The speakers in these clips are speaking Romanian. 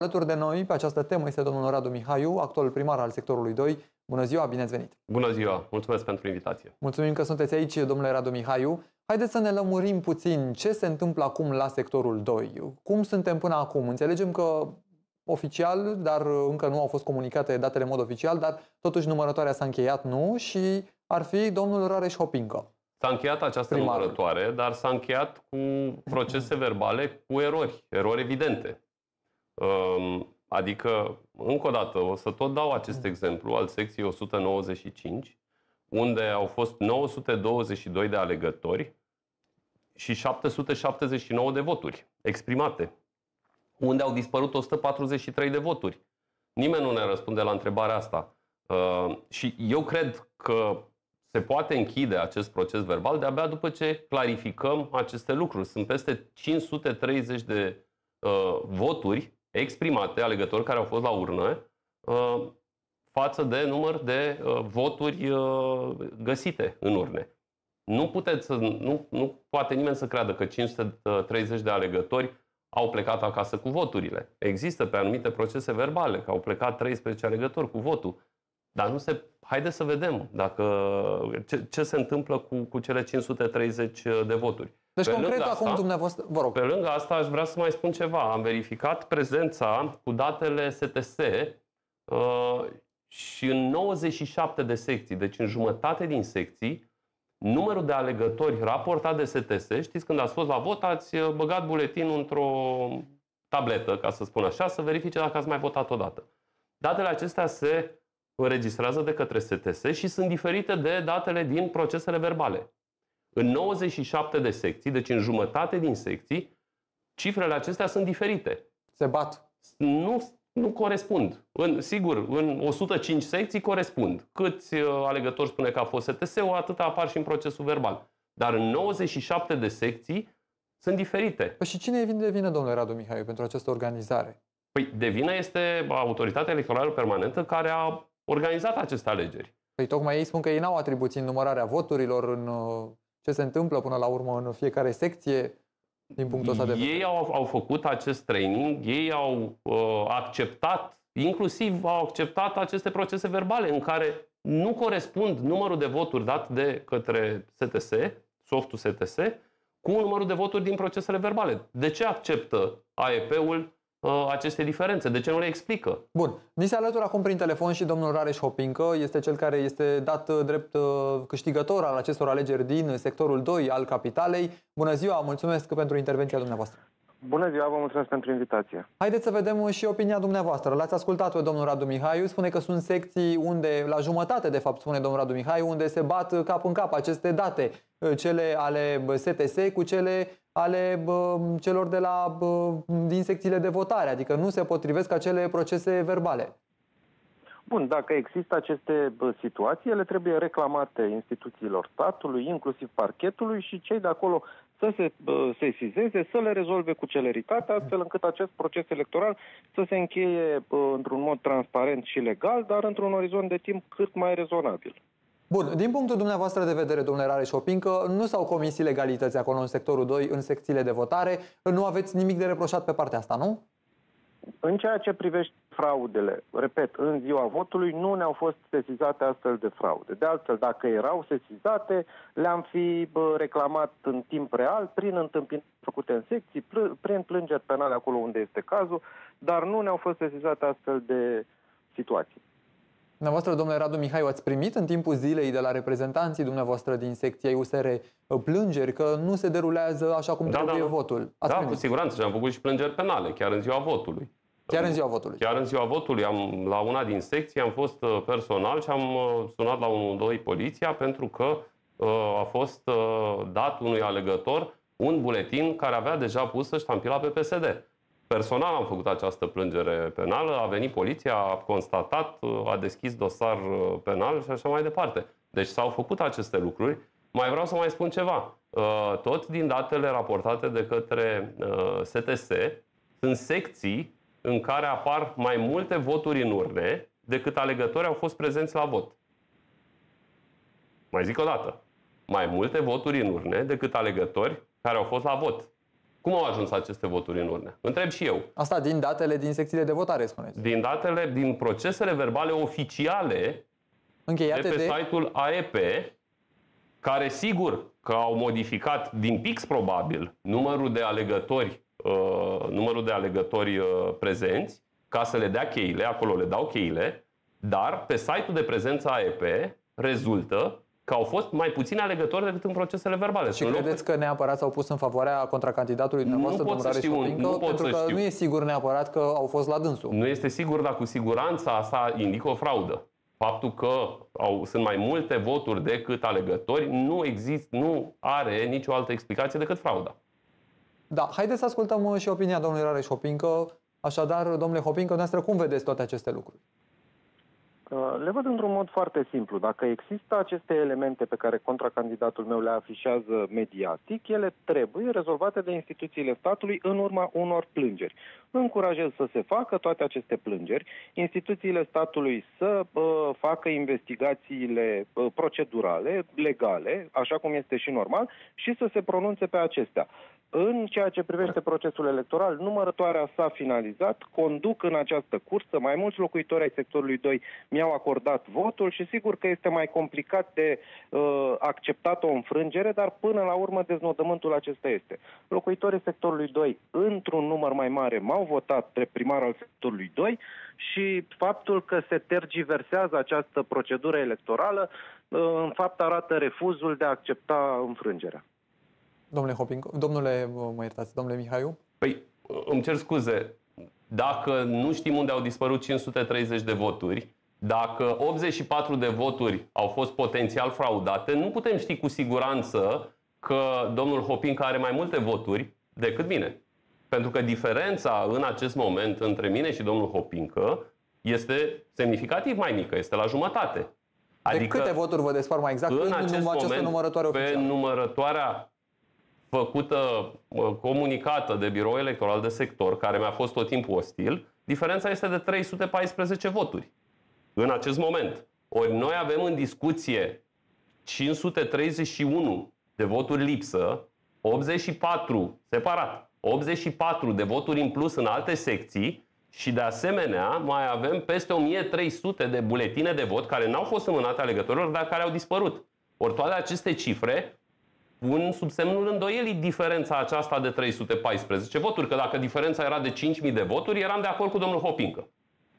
Alături de noi pe această temă este domnul Radu Mihaiu, actual primar al sectorului 2. Bună ziua, bine ați venit! Bună ziua, mulțumesc pentru invitație! Mulțumim că sunteți aici, domnule Radu Mihaiu. Haideți să ne lămurim puțin ce se întâmplă acum la sectorul 2. Cum suntem până acum? Înțelegem că oficial, dar încă nu au fost comunicate datele în mod oficial, dar totuși numărătoarea s-a încheiat, nu? Și ar fi domnul Rareș Hopincă. S-a încheiat această Primarul. numărătoare, dar s-a încheiat cu procese verbale cu erori, erori evidente. Um, adică, încă o dată, o să tot dau acest exemplu al secției 195, unde au fost 922 de alegători și 779 de voturi exprimate, unde au dispărut 143 de voturi. Nimeni nu ne răspunde la întrebarea asta. Uh, și eu cred că se poate închide acest proces verbal de-abia după ce clarificăm aceste lucruri. Sunt peste 530 de uh, voturi exprimate, alegători care au fost la urnă, uh, față de număr de uh, voturi uh, găsite în urne. Nu, puteți să, nu, nu poate nimeni să creadă că 530 de alegători au plecat acasă cu voturile. Există pe anumite procese verbale că au plecat 13 alegători cu votul. Dar nu se. Haideți să vedem dacă, ce, ce se întâmplă cu, cu cele 530 de voturi. Deci, pe concret, asta, acum dumneavoastră, vă rog. Pe lângă asta, aș vrea să mai spun ceva. Am verificat prezența cu datele STS uh, și în 97 de secții, deci în jumătate din secții, numărul de alegători raportat de STS, știți, când ați fost la vot, ați băgat buletinul într-o tabletă, ca să spun așa, să verifice dacă ați mai votat odată. Datele acestea se înregistrează de către STS și sunt diferite de datele din procesele verbale. În 97 de secții, deci în jumătate din secții, cifrele acestea sunt diferite. Se bat. Nu, nu corespund. În, sigur, în 105 secții corespund. Câți uh, alegători spune că a fost STS-ul, atât apar și în procesul verbal. Dar în 97 de secții sunt diferite. Păi și cine e de vină, domnule Radu Mihai, pentru această organizare? Păi de vină este autoritatea electorală permanentă care a organizat aceste alegeri. Păi tocmai ei spun că ei n-au atribuții în numărarea voturilor, în uh, ce se întâmplă până la urmă în fiecare secție din punctul ăsta de vedere? Ei au, au făcut acest training, ei au uh, acceptat, inclusiv au acceptat aceste procese verbale în care nu corespund numărul de voturi dat de către STS, softul STS, cu numărul de voturi din procesele verbale. De ce acceptă AEP-ul Uh, aceste diferențe? De ce nu le explică? Bun. Ni se alătură acum prin telefon și domnul Rareș Hopincă, este cel care este dat uh, drept uh, câștigător al acestor alegeri din sectorul 2 al capitalei. Bună ziua, mulțumesc pentru intervenția dumneavoastră. Bună ziua, vă mulțumesc pentru invitație. Haideți să vedem și opinia dumneavoastră. L-ați ascultat pe domnul Radu Mihaiu, spune că sunt secții unde, la jumătate de fapt, spune domnul Radu Mihaiu, unde se bat cap în cap aceste date, cele ale STS cu cele ale bă, celor de la, bă, din secțiile de votare, adică nu se potrivesc acele procese verbale. Bun, dacă există aceste situații, ele trebuie reclamate instituțiilor statului, inclusiv parchetului și cei de acolo să se sesizeze, să le rezolve cu celeritate, astfel încât acest proces electoral să se încheie într-un mod transparent și legal, dar într-un orizont de timp cât mai rezonabil. Bun, din punctul dumneavoastră de vedere, domnule Rareș Opincă, nu s-au comis ilegalități acolo în sectorul 2, în secțiile de votare, nu aveți nimic de reproșat pe partea asta, nu? În ceea ce privește fraudele, repet, în ziua votului nu ne-au fost sesizate astfel de fraude. De altfel, dacă erau sesizate, le-am fi bă, reclamat în timp real, prin întâmpinări făcute în secții, pl- prin plângeri penale acolo unde este cazul, dar nu ne-au fost sesizate astfel de situații. Dumneavoastră, domnule Radu Mihai, ați primit în timpul zilei de la reprezentanții dumneavoastră din secția USR uh, plângeri că nu se derulează așa cum da, trebuie da, votul? Ați da, primit? cu siguranță. Și am făcut și plângeri penale, chiar în ziua votului. Chiar în ziua votului? Chiar în ziua votului. Am, la una din secții am fost uh, personal și am uh, sunat la 112 poliția pentru că a fost dat unui alegător un buletin care avea deja pusă ștampila pe PSD. Personal am făcut această plângere penală, a venit poliția, a constatat, a deschis dosar uh, penal și așa mai departe. Deci s-au făcut aceste lucruri. Mai vreau să mai spun ceva. Uh, tot din datele raportate de către STS, uh, sunt secții în care apar mai multe voturi în urne decât alegători au fost prezenți la vot. Mai zic o dată. Mai multe voturi în urne decât alegători care au fost la vot. Cum au ajuns aceste voturi în urne? Întreb și eu. Asta din datele din secțiile de votare, spuneți. Din datele, din procesele verbale oficiale Încheiate de pe de... site-ul AEP, care sigur că au modificat din pix probabil numărul de alegători, uh, numărul de alegători uh, prezenți, ca să le dea cheile, acolo le dau cheile, dar pe site-ul de prezență AEP rezultă că au fost mai puțini alegători decât în procesele verbale. Și credeți că neapărat s-au pus în favoarea contracandidatului dumneavoastră, nu pot să știu, Popincă, nu pot pentru să că știu. nu e sigur neapărat că au fost la dânsul. Nu este sigur, dar cu siguranță asta indică o fraudă. Faptul că au, sunt mai multe voturi decât alegători nu există, nu are nicio altă explicație decât frauda. Da, haideți să ascultăm uh, și opinia domnului Rareș Hopincă. Așadar, domnule Hopincă, noastră cum vedeți toate aceste lucruri? Uh, le văd într-un mod foarte simplu. Dacă există aceste elemente pe care contracandidatul meu le afișează mediatic, ele trebuie rezolvate de instituțiile statului în urma unor plângeri. Încurajez să se facă toate aceste plângeri, instituțiile statului să uh, facă investigațiile uh, procedurale, legale, așa cum este și normal, și să se pronunțe pe acestea. În ceea ce privește procesul electoral, numărătoarea s-a finalizat, conduc în această cursă, mai mulți locuitori ai sectorului 2 mi-au acordat votul și sigur că este mai complicat de uh, acceptat o înfrângere, dar până la urmă deznodământul acesta este. Locuitorii sectorului 2, într-un număr mai mare, m-au votat drept primar al sectorului 2 și faptul că se tergiversează această procedură electorală, uh, în fapt arată refuzul de a accepta înfrângerea. Domnule Hopincă, domnule, mă iertați, domnule Mihaiu? Păi, îmi cer scuze, dacă nu știm unde au dispărut 530 de voturi, dacă 84 de voturi au fost potențial fraudate, nu putem ști cu siguranță că domnul Hopinca are mai multe voturi decât mine. Pentru că diferența în acest moment între mine și domnul Hopincă este semnificativ mai mică, este la jumătate. Adică de câte voturi vă despar mai exact în în acest această moment, numărătoare pe oficială? numărătoarea făcută, comunicată de birou electoral de sector, care mi-a fost tot timpul ostil, diferența este de 314 voturi în acest moment. Ori noi avem în discuție 531 de voturi lipsă, 84 separat, 84 de voturi în plus în alte secții și de asemenea mai avem peste 1300 de buletine de vot care n-au fost înmânate alegătorilor, dar care au dispărut. Ori toate aceste cifre pun sub semnul îndoielii diferența aceasta de 314 voturi, că dacă diferența era de 5.000 de voturi, eram de acord cu domnul Hopincă.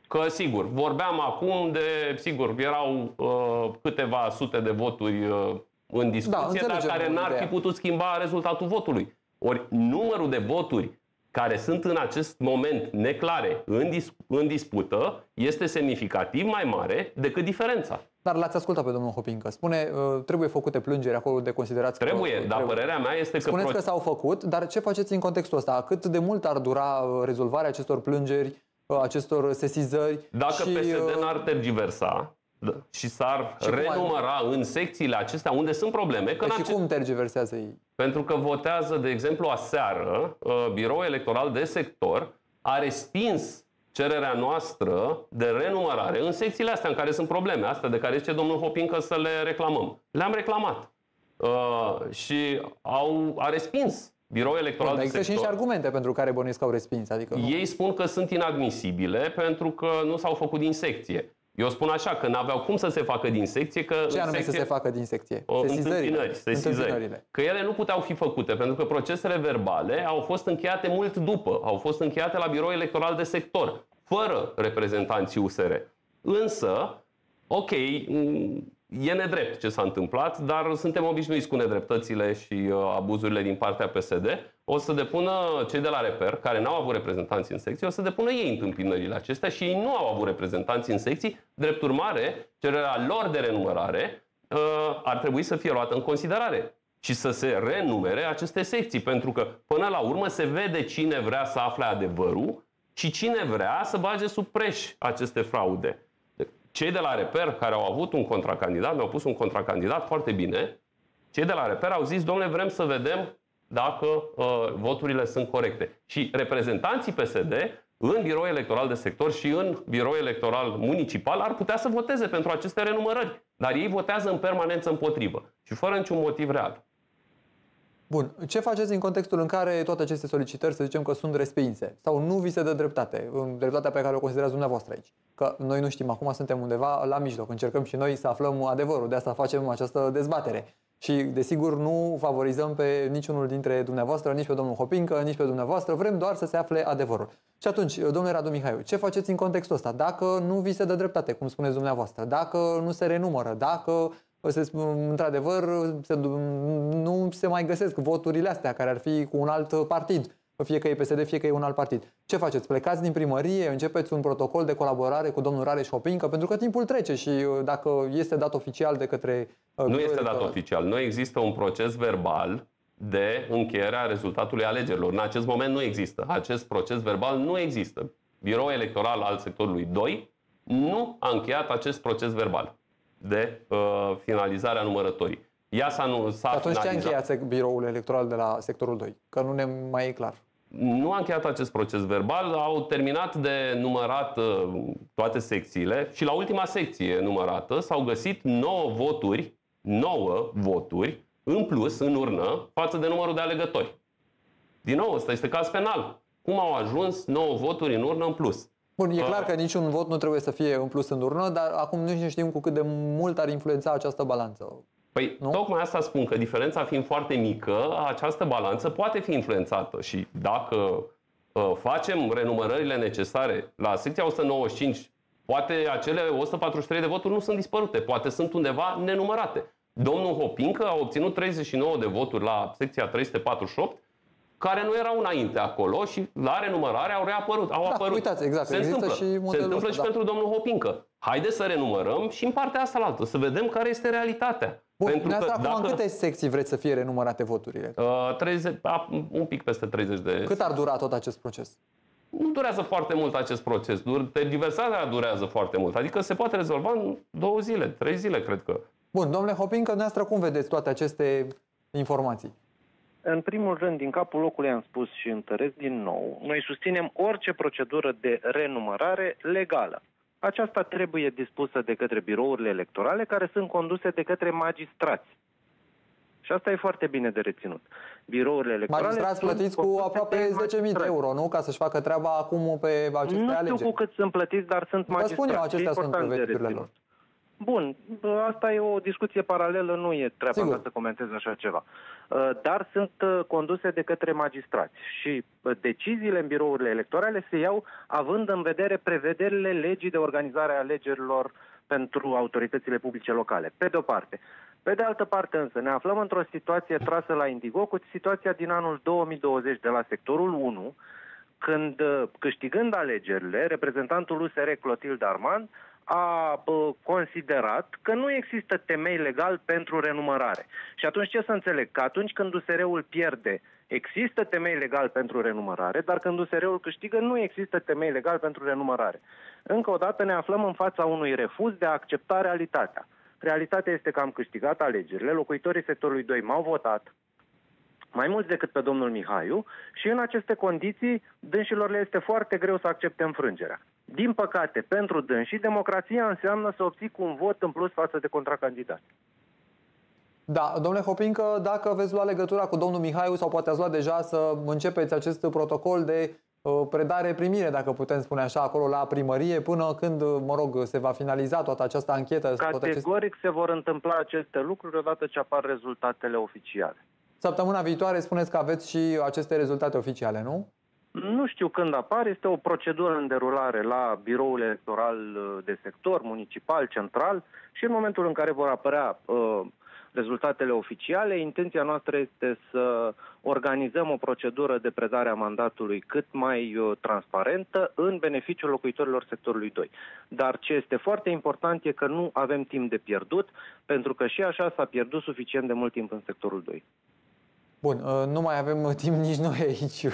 Că, sigur, vorbeam acum de, sigur, erau uh, câteva sute de voturi uh, în discuție, Da, dar care n-ar fi ideea. putut schimba rezultatul votului. Ori numărul de voturi care sunt în acest moment neclare în, dis- în dispută este semnificativ mai mare decât diferența. Dar l-ați ascultat pe domnul Hopincă. Spune, uh, trebuie făcute plângeri acolo de considerați că... Trebuie, dar părerea mea este că... Spuneți pro- că s-au făcut, dar ce faceți în contextul ăsta? Cât de mult ar dura uh, rezolvarea acestor plângeri, uh, acestor sesizări? Dacă și, PSD uh, n-ar tergiversa da, și s-ar Și cum ai- renumăra în secțiile acestea unde sunt probleme, că Păi n-ar și ce- cum tergiversează ei? pentru că votează, de exemplu, aseară, uh, Biroul Electoral de Sector a respins cererea noastră de renumărare în secțiile astea în care sunt probleme, astea de care zice domnul Hopincă să le reclamăm. Le-am reclamat. Uh, și au, a respins Biroul Electoral Bun, dar de există și Sector. niște argumente pentru care bănuiesc că au respins. Adică nu. Ei spun că sunt inadmisibile pentru că nu s-au făcut din secție. Eu spun așa, că n-aveau cum să se facă din secție, că Ce în anume secție, să se facă din secție? o, întâmpinări, sesizări. Întâmpinările. Că ele nu puteau fi făcute, pentru că procesele verbale au fost încheiate mult după, au fost încheiate la birou electoral de sector, fără reprezentanții USR. Însă, ok, m, e nedrept ce s-a întâmplat, dar suntem obișnuiți cu nedreptățile și uh, abuzurile din partea PSD. O să depună cei de la Reper, care n-au avut reprezentanți în secție, o să depună ei întâmpinările acestea și ei nu au avut reprezentanți în secții. Drept urmare, cererea lor de renumărare uh, ar trebui să fie luată în considerare și să se renumere aceste secții, pentru că până la urmă se vede cine vrea să afle adevărul și cine vrea să bage sub preș aceste fraude. Cei de la Reper care au avut un contracandidat, mi-au pus un contracandidat foarte bine, cei de la Reper au zis, domnule, vrem să vedem dacă uh, voturile sunt corecte. Și reprezentanții PSD în birou electoral de sector și în birou electoral municipal ar putea să voteze pentru aceste renumărări. Dar ei votează în permanență împotrivă și fără niciun motiv real. Bun. Ce faceți în contextul în care toate aceste solicitări, să zicem că sunt respinse sau nu vi se dă dreptate, dreptatea pe care o considerați dumneavoastră aici? Că noi nu știm, acum suntem undeva la mijloc, încercăm și noi să aflăm adevărul, de asta facem această dezbatere. Și, desigur, nu favorizăm pe niciunul dintre dumneavoastră, nici pe domnul Hopincă, nici pe dumneavoastră, vrem doar să se afle adevărul. Și atunci, domnule Radu Mihaiu, ce faceți în contextul ăsta? Dacă nu vi se dă dreptate, cum spuneți dumneavoastră, dacă nu se renumără, dacă se, într-adevăr se, nu se mai găsesc voturile astea care ar fi cu un alt partid, fie că e PSD, fie că e un alt partid. Ce faceți? Plecați din primărie, începeți un protocol de colaborare cu domnul Rareș Hopincă, pentru că timpul trece și uh, dacă este dat oficial de către... Uh, nu este dat oficial. Nu există un proces verbal de încheiere a rezultatului alegerilor. În acest moment nu există. Acest proces verbal nu există. Biroul electoral al sectorului 2 nu a încheiat acest proces verbal de uh, finalizarea numărătorii. Ea s-a, nu, s-a Atunci finalizat. ce a încheiat biroul electoral de la sectorul 2? Că nu ne mai e clar. Nu a încheiat acest proces verbal, au terminat de numărat uh, toate secțiile și la ultima secție numărată s-au găsit 9 voturi, 9 voturi în plus, în urnă, față de numărul de alegători. Din nou, ăsta este caz penal. Cum au ajuns 9 voturi în urnă în plus? Bun, e clar că niciun vot nu trebuie să fie în plus în urnă, dar acum nici nu știm cu cât de mult ar influența această balanță. Păi, nu? tocmai asta spun, că diferența fiind foarte mică, această balanță poate fi influențată și dacă uh, facem renumărările necesare la secția 195, poate acele 143 de voturi nu sunt dispărute, poate sunt undeva nenumărate. Domnul Hopincă a obținut 39 de voturi la secția 348, care nu erau înainte acolo și la renumărare au reapărut. Au da, apărut. uitați, exact. Se întâmplă, și se întâmplă ăsta, și da. pentru domnul Hopincă. Haideți să renumărăm și în partea asta la altă, să vedem care este realitatea. Bun, pentru că acum dacă... în câte secții vreți să fie renumărate voturile? Uh, 30, a, un pic peste 30 de... Cât ar dura tot acest proces? Nu durează foarte mult acest proces. Tergiversarea durează foarte mult. Adică se poate rezolva în două zile, trei zile, cred că. Bun, domnule Hopincă, dumneavoastră cum vedeți toate aceste informații? În primul rând, din capul locului am spus și întăresc din nou, noi susținem orice procedură de renumărare legală. Aceasta trebuie dispusă de către birourile electorale care sunt conduse de către magistrați. Și asta e foarte bine de reținut. Birourile electorale... Magistrați plătiți cu aproape 10.000 de euro, nu? Ca să-și facă treaba acum pe aceste nu alegeri. Nu știu cu cât sunt plătiți, dar sunt magistrați. Vă spun eu, acestea sunt veniturile lor. Bun, asta e o discuție paralelă, nu e treaba mea să comentez așa ceva. Uh, dar sunt uh, conduse de către magistrați și uh, deciziile în birourile electorale se iau având în vedere prevederile legii de organizare a alegerilor pentru autoritățile publice locale, pe de-o parte. Pe de altă parte însă ne aflăm într-o situație trasă la indigo cu situația din anul 2020 de la sectorul 1, când câștigând alegerile, reprezentantul USR Clotilde Armand a considerat că nu există temei legal pentru renumărare. Și atunci ce să înțeleg? Că atunci când USR-ul pierde, există temei legal pentru renumărare, dar când USR-ul câștigă, nu există temei legal pentru renumărare. Încă o dată ne aflăm în fața unui refuz de a accepta realitatea. Realitatea este că am câștigat alegerile, locuitorii sectorului 2 m-au votat, mai mult decât pe domnul Mihaiu și în aceste condiții dânșilor le este foarte greu să accepte înfrângerea. Din păcate, pentru dânsii, democrația înseamnă să obții cu un vot în plus față de contracandidat. Da, domnule Hopincă, dacă veți lua legătura cu domnul Mihaiu sau poate ați luat deja să începeți acest protocol de uh, predare-primire, dacă putem spune așa, acolo la primărie, până când, mă rog, se va finaliza toată această anchetă. Categoric acest... se vor întâmpla aceste lucruri odată ce apar rezultatele oficiale. Săptămâna viitoare spuneți că aveți și aceste rezultate oficiale, nu? Nu știu când apar, este o procedură în derulare la biroul electoral uh, de sector, municipal, central și în momentul în care vor apărea uh, rezultatele oficiale, intenția noastră este să organizăm o procedură de predare a mandatului cât mai uh, transparentă în beneficiul locuitorilor sectorului 2. Dar ce este foarte important e că nu avem timp de pierdut, pentru că și așa s-a pierdut suficient de mult timp în sectorul 2. Bun, uh, nu mai avem timp nici noi aici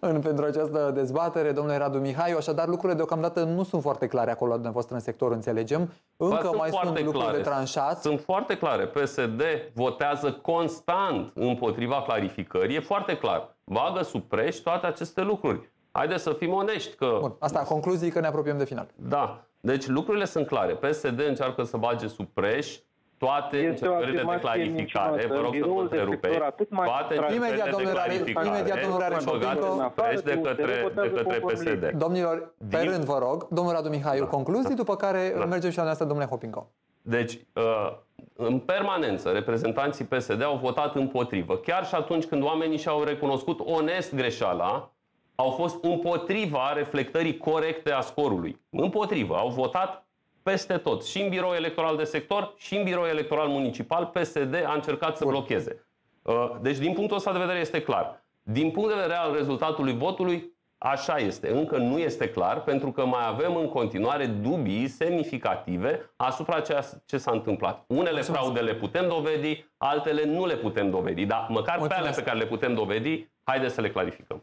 în, pentru această dezbatere, domnule Radu Mihaiu, așadar lucrurile deocamdată nu sunt foarte clare acolo la dumneavoastră în sector, înțelegem. Încă ba, mai sunt, sunt lucruri clare. de tranșat. Sunt foarte clare. PSD votează constant împotriva clarificării, e foarte clar. Bagă sub preș toate aceste lucruri. Haideți să fim onești că... Bun, asta, concluzii că ne apropiem de final. Da. Deci lucrurile sunt clare. PSD încearcă să bage sub preș toate încercările de clarificare, vă rog să vă întrerupeți, toate imediat, domnule Rare, imediat, domnule Rare, de către, de către PSD. Domnilor, pe Din... rând, vă rog, domnul Radu Mihaiu, da. concluzii, după care da. mergem și la noastră, domnule Hopinco. Deci, uh, în permanență, reprezentanții PSD au votat împotrivă. Chiar și atunci când oamenii și-au recunoscut onest greșeala, au fost împotriva reflectării corecte a scorului. Împotrivă. Au votat peste tot. Și în birou electoral de sector, și în birou electoral municipal, PSD a încercat să blocheze. Uh, deci, din punctul ăsta de vedere, este clar. Din punct de vedere al rezultatului votului, Așa este. Încă nu este clar, pentru că mai avem în continuare dubii semnificative asupra ceea ce s-a întâmplat. Unele Mulțumesc. fraude le putem dovedi, altele nu le putem dovedi, dar măcar Mulțumesc. pe alea pe care le putem dovedi, haideți să le clarificăm.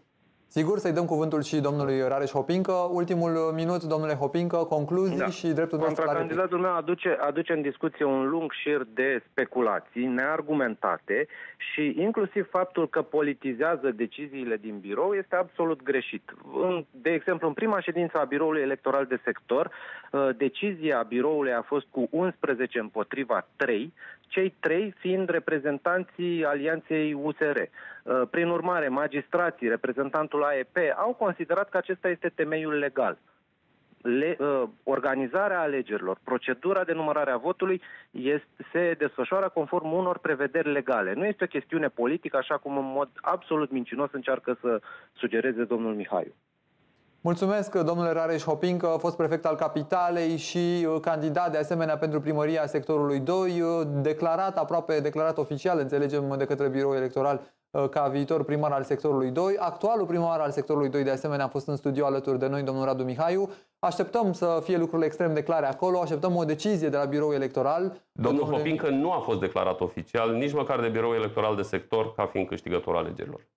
Sigur, să-i dăm cuvântul și domnului Rareș Hopincă. Ultimul minut, domnule Hopincă, concluzii da. și dreptul nostru Candidatul meu aduce, aduce în discuție un lung șir de speculații neargumentate și inclusiv faptul că politizează deciziile din birou este absolut greșit. De exemplu, în prima ședință a biroului electoral de sector, uh, decizia biroului a fost cu 11 împotriva 3, cei trei fiind reprezentanții alianței USR. Uh, prin urmare, magistrații, reprezentantul AEP au considerat că acesta este temeiul legal. Le, uh, organizarea alegerilor, procedura de numărare a votului este, se desfășoară conform unor prevederi legale. Nu este o chestiune politică, așa cum în mod absolut mincinos încearcă să sugereze domnul Mihaiu. Mulțumesc, domnule Rareș Hopin, că a fost prefect al Capitalei și uh, candidat de asemenea pentru primăria sectorului 2, uh, declarat, aproape declarat oficial, înțelegem, de către Biroul Electoral uh, ca viitor primar al sectorului 2. Actualul primar al sectorului 2 de asemenea a fost în studio alături de noi, domnul Radu Mihaiu. Așteptăm să fie lucrurile extrem de clare acolo, așteptăm o decizie de la Biroul Electoral. Domnul Hopincă nu a fost declarat oficial, nici măcar de Biroul Electoral de sector, ca fiind câștigător alegerilor.